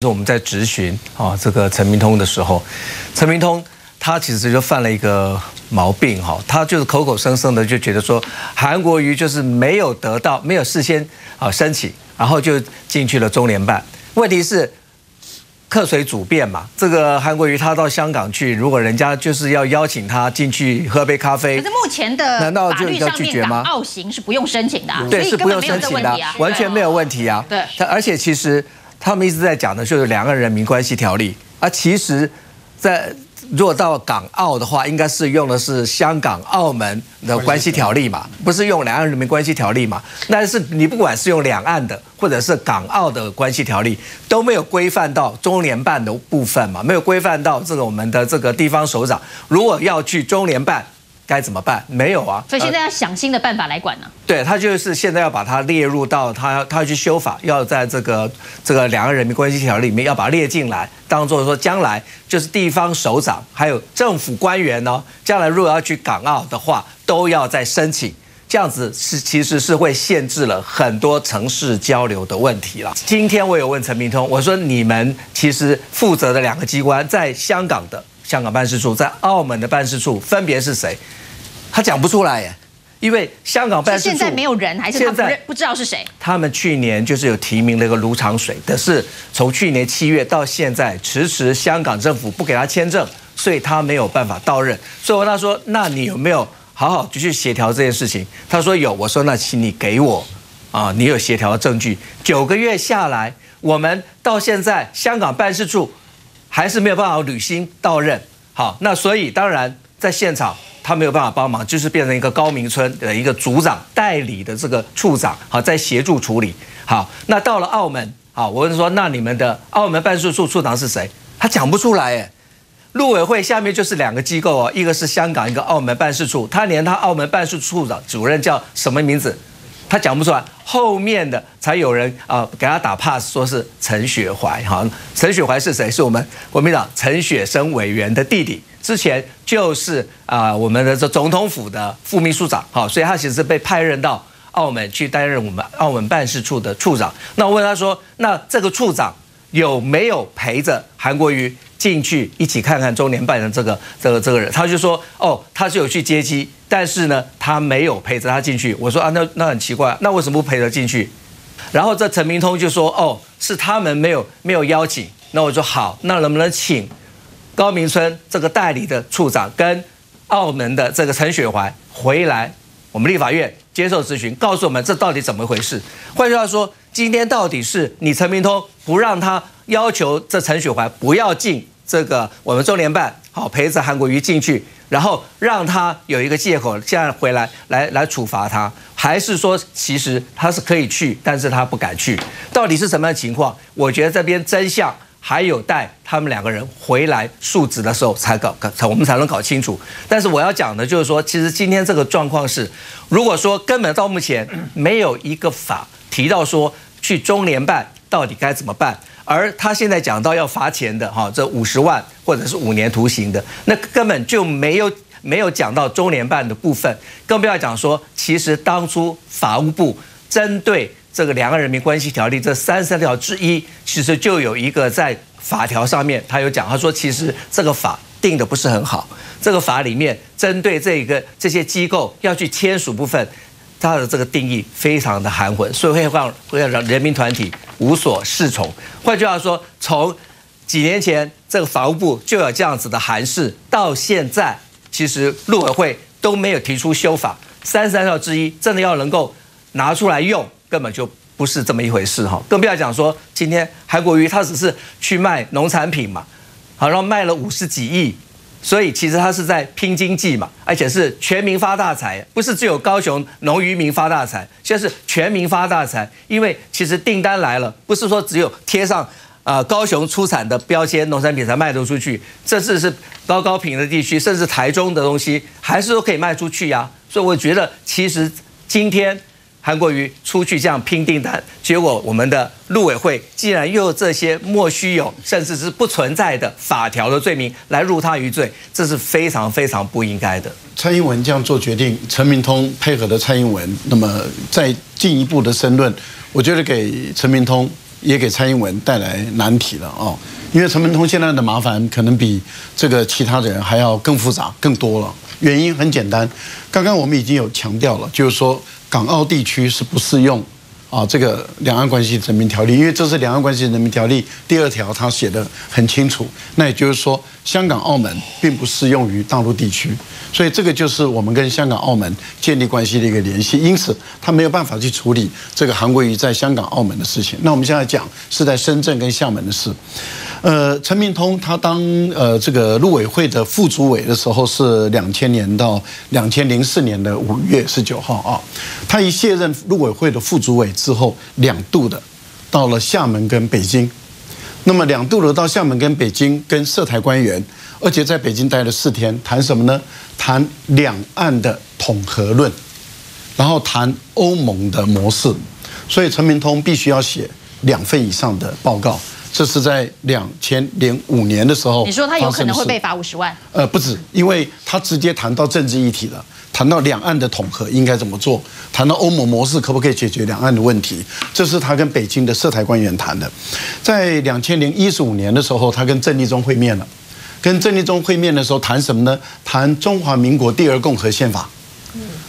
是我们在质询啊这个陈明通的时候，陈明通他其实就犯了一个毛病哈，他就是口口声声的就觉得说韩国瑜就是没有得到没有事先啊申请，然后就进去了中联办。问题是客随主便嘛，这个韩国瑜他到香港去，如果人家就是要邀请他进去喝杯咖啡，可是目前的难道就要拒绝吗澳行是不用申请的啊，对，是不用申请的完全没有问题啊。对他而且其实他们一直在讲的就是两岸人民关系条例啊，其实，在如果到港澳的话，应该是用的是香港、澳门的关系条例嘛，不是用两岸人民关系条例嘛？但是你不管是用两岸的，或者是港澳的关系条例，都没有规范到中联办的部分嘛，没有规范到这个我们的这个地方首长，如果要去中联办。该怎么办？没有啊，所以现在要想新的办法来管呢。对他就是现在要把它列入到他他要去修法，要在这个这个两岸人民关系条例里面要把它列进来，当做说将来就是地方首长还有政府官员呢，将来如果要去港澳的话，都要再申请。这样子是其实是会限制了很多城市交流的问题了。今天我有问陈明通，我说你们其实负责的两个机关在香港的香港办事处，在澳门的办事处分别是谁？他讲不出来耶，因为香港办事处现在没有人，还是他不认不知道是谁？他们去年就是有提名了一个卢长水，但是从去年七月到现在，迟迟香港政府不给他签证，所以他没有办法到任。所以我问他说：“那你有没有好好就去协调这件事情？”他说有。我说：“那请你给我啊，你有协调的证据。”九个月下来，我们到现在香港办事处还是没有办法履行到任。好，那所以当然在现场。他没有办法帮忙，就是变成一个高明村的一个组长代理的这个处长，好，在协助处理。好，那到了澳门，好，我问说，那你们的澳门办事处处长是谁？他讲不出来，哎，陆委会下面就是两个机构哦，一个是香港，一个澳门办事处，他连他澳门办事处长主任叫什么名字，他讲不出来，后面的才有人啊、给他打 pass，说是陈雪怀，哈，陈雪怀是谁？是我们国民党陈雪生委员的弟弟。之前就是啊、我们的这总统府的副秘书长，哈，所以他其实是被派任到澳门去担任我们澳门办事处的处长。那我问他说，那这个处长有没有陪着韩国瑜进去一起看看中联办的这个这个这个人？他就说，哦，他是有去接机，但是呢，他没有陪着他进去。我说啊，那那很奇怪，那为什么不陪着进去？然后这陈明通就说，哦，是他们没有没有邀请。那我说好，那能不能请？高明村这个代理的处长跟澳门的这个陈雪怀回来，我们立法院接受咨询，告诉我们这到底怎么回事。换句话说，今天到底是你陈明通不让他要求这陈雪怀不要进这个我们中联办，好陪着韩国瑜进去，然后让他有一个借口现在回来来来处罚他，还是说其实他是可以去，但是他不敢去？到底是什么样的情况？我觉得这边真相。还有待他们两个人回来述职的时候才搞，才我们才能搞清楚。但是我要讲的就是说，其实今天这个状况是，如果说根本到目前没有一个法提到说去中联办到底该怎么办，而他现在讲到要罚钱的哈，这五十万或者是五年徒刑的，那根本就没有没有讲到中联办的部分，更不要讲说，其实当初法务部针对。这个两岸人民关系条例这三十三条之一，其实就有一个在法条上面，他有讲，他说其实这个法定的不是很好，这个法里面针对这个这些机构要去签署部分，它的这个定义非常的含混，所以会让会让人民团体无所适从。换句话说，从几年前这个法务部就有这样子的函释，到现在其实陆委会都没有提出修法，三十三条之一真的要能够拿出来用。根本就不是这么一回事哈，更不要讲说今天韩国瑜他只是去卖农产品嘛，好，然后卖了五十几亿，所以其实他是在拼经济嘛，而且是全民发大财，不是只有高雄农渔民发大财，现在是全民发大财，因为其实订单来了，不是说只有贴上啊高雄出产的标签农产品才卖得出去，这次是高高频的地区，甚至台中的东西还是都可以卖出去呀，所以我觉得其实今天。韩国瑜出去这样拼订单，结果我们的陆委会竟然又这些莫须有，甚至是不存在的法条的罪名来入他于罪，这是非常非常不应该的。蔡英文这样做决定，陈明通配合的蔡英文，那么再进一步的申论，我觉得给陈明通也给蔡英文带来难题了哦。因为陈明通现在的麻烦可能比这个其他的人还要更复杂、更多了。原因很简单，刚刚我们已经有强调了，就是说港澳地区是不适用啊这个两岸关系人民条例，因为这是两岸关系人民条例第二条，它写的很清楚。那也就是说，香港、澳门并不适用于大陆地区，所以这个就是我们跟香港、澳门建立关系的一个联系。因此，他没有办法去处理这个韩国瑜在香港、澳门的事情。那我们现在讲是在深圳跟厦门的事。呃，陈明通他当呃这个陆委会的副主委的时候是两千年到两千零四年的五月十九号啊，他一卸任陆委会的副主委之后，两度的到了厦门跟北京，那么两度的到厦门跟北京跟涉台官员，而且在北京待了四天，谈什么呢？谈两岸的统合论，然后谈欧盟的模式，所以陈明通必须要写两份以上的报告。这是在两千零五年的时候，你说他有可能会被罚五十万？呃，不止，因为他直接谈到政治议题了，谈到两岸的统合应该怎么做，谈到欧盟模式可不可以解决两岸的问题，这是他跟北京的涉台官员谈的。在两千零一十五年的时候，他跟郑立中会面了，跟郑立中会面的时候谈什么呢？谈中华民国第二共和宪法，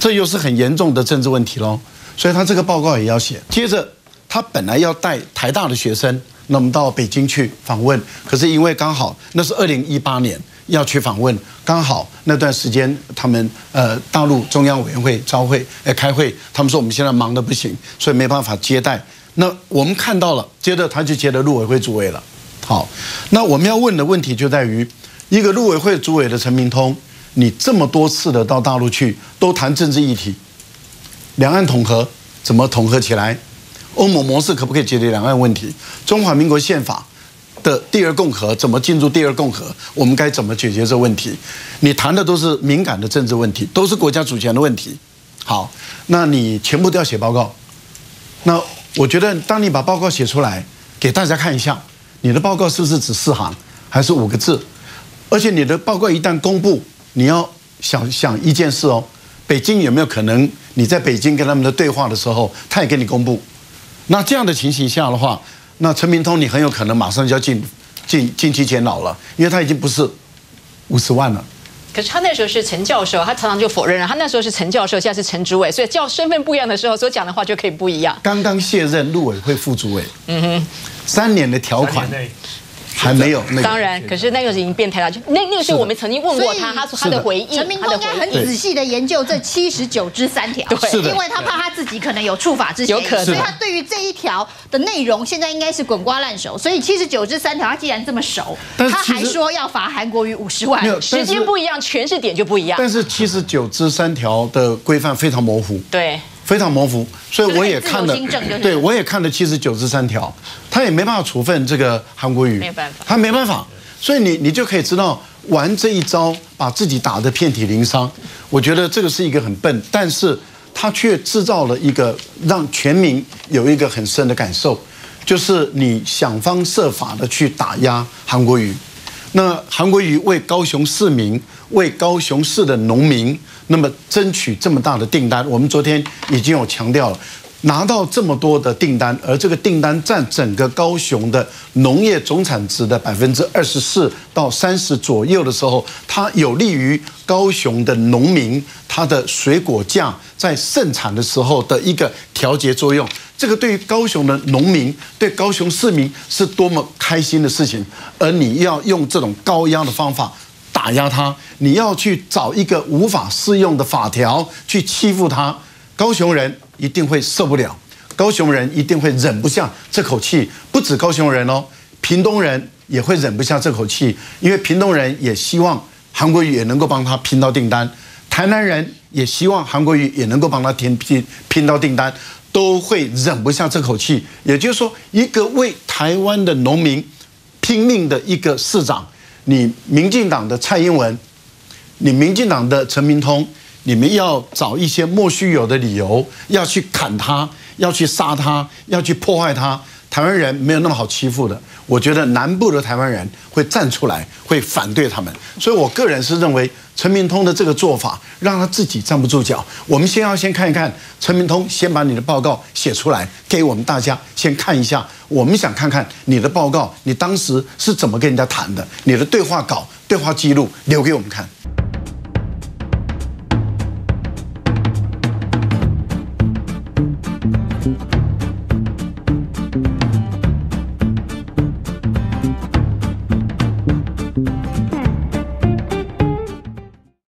这又是很严重的政治问题喽。所以他这个报告也要写。接着，他本来要带台大的学生。那我们到北京去访问，可是因为刚好那是二零一八年要去访问，刚好那段时间他们呃大陆中央委员会召会呃开会，他们说我们现在忙得不行，所以没办法接待。那我们看到了，接着他就接了陆委会主委了。好，那我们要问的问题就在于，一个陆委会主委的陈明通，你这么多次的到大陆去，都谈政治议题，两岸统合怎么统合起来？欧盟模式可不可以解决两岸问题？中华民国宪法的第二共和怎么进入第二共和？我们该怎么解决这问题？你谈的都是敏感的政治问题，都是国家主权的问题。好，那你全部都要写报告。那我觉得，当你把报告写出来给大家看一下，你的报告是不是只四行还是五个字？而且你的报告一旦公布，你要想想一件事哦：北京有没有可能你在北京跟他们的对话的时候，他也给你公布？那这样的情形下的话，那陈明通你很有可能马上就要进进进去监牢了，因为他已经不是五十万了。可是他那时候是陈教授，他常常就否认了。他那时候是陈教授，现在是陈主委，所以叫身份不一样的时候，所讲的话就可以不一样。刚刚卸任陆委会副主委，嗯哼，三年的条款。还没有，当然，可是那个已经变态了。就那那个时候，我们曾经问过他，他说他的回忆，陈明通应该很仔细的研究这七十九之三条，对，因为他怕他自己可能有触法之嫌，有可能，所以他对于这一条的内容现在应该是滚瓜烂熟。所以七十九之三条，他既然这么熟，他还说要罚韩国瑜五十万，时间不一样，诠释点就不一样。但是七十九之三条的规范非常模糊，对。非常模糊，所以我也看了，对我也看了七十九至三条，他也没办法处分这个韩国瑜，没办法，他没办法，所以你你就可以知道玩这一招，把自己打得遍体鳞伤。我觉得这个是一个很笨，但是他却制造了一个让全民有一个很深的感受，就是你想方设法的去打压韩国瑜。那韩国瑜为高雄市民，为高雄市的农民，那么争取这么大的订单，我们昨天已经有强调了，拿到这么多的订单，而这个订单占整个高雄的农业总产值的百分之二十四到三十左右的时候，它有利于高雄的农民，它的水果价在盛产的时候的一个调节作用。这个对于高雄的农民，对高雄市民是多么开心的事情，而你要用这种高压的方法打压他，你要去找一个无法适用的法条去欺负他，高雄人一定会受不了，高雄人一定会忍不下这口气，不止高雄人哦，屏东人也会忍不下这口气，因为屏东人也希望韩国瑜也能够帮他拼到订单，台南人也希望韩国瑜也能够帮他拼拼拼到订单。都会忍不下这口气，也就是说，一个为台湾的农民拼命的一个市长，你民进党的蔡英文，你民进党的陈明通，你们要找一些莫须有的理由要去砍他，要去杀他，要去破坏他。台湾人没有那么好欺负的。我觉得南部的台湾人会站出来，会反对他们。所以我个人是认为陈明通的这个做法，让他自己站不住脚。我们先要先看一看陈明通，先把你的报告写出来，给我们大家先看一下。我们想看看你的报告，你当时是怎么跟人家谈的？你的对话稿、对话记录留给我们看。